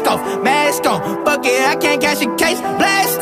mask off, mask on. Fuck it, I can't catch a case. Blast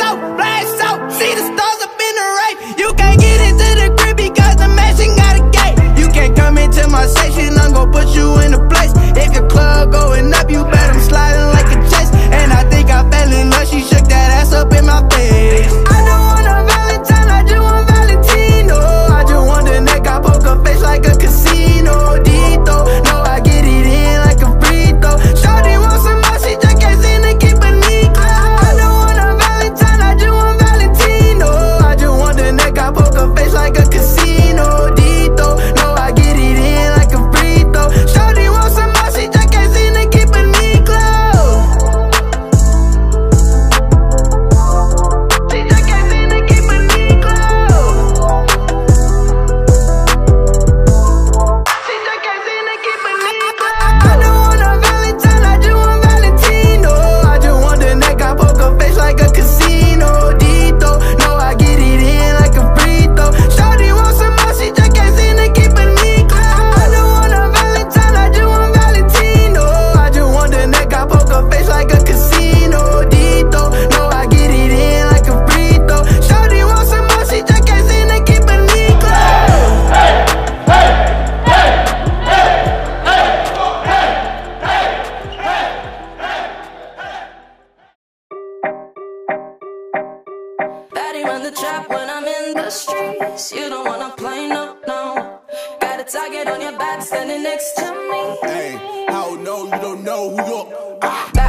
trap when I'm in the streets. You don't wanna play no, no. Got a target on your back standing next to me. Hey, how no, know, you don't know who you're. Ah.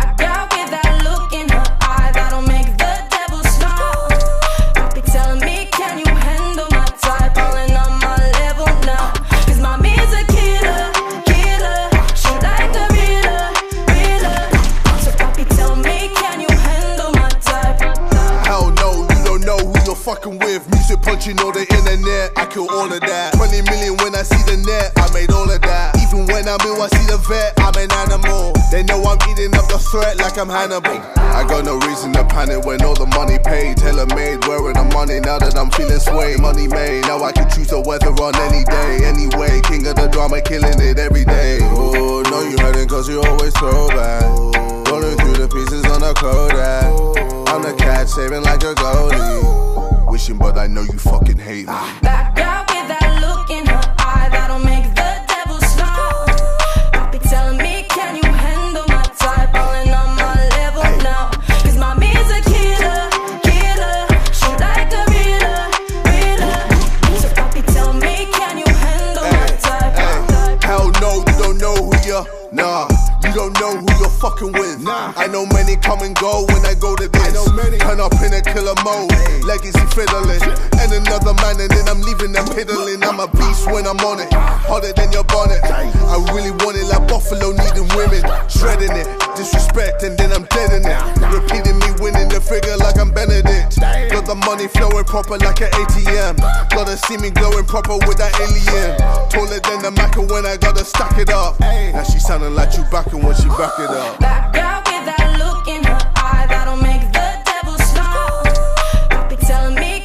Music punching on the internet, I kill all of that. 20 million when I see the net, I made all of that. Even when I'm ill, I see the vet, I'm an animal. They know I'm eating up the threat like I'm Hannibal. I got no reason to panic when all the money paid. Taylor made, where the money now that I'm feeling sway. Money made, now I can choose the weather on any day. Anyway, king of the drama, killing it every day. Oh, no, you hurting cause you always throw back. Rolling through the pieces on the Kodak. I'm the cat, saving like a goalie wishing, but I know you fucking hate me. Ah. fucking with. Nah. I know many come and go when I go to this. I know many. Turn up in a killer mode, legacy fiddling. And another man, and then I'm leaving them piddling. I'm a beast when I'm on it, harder than your bonnet. I really want it like Buffalo needing women. Shredding it, disrespect, and then I'm dead in it. Repeating me winning money flowing proper like an ATM. Gotta see me glowing proper with that alien. Taller than the Mac, when I gotta stack it up. Now she sounding like Chewbacca when she back it up.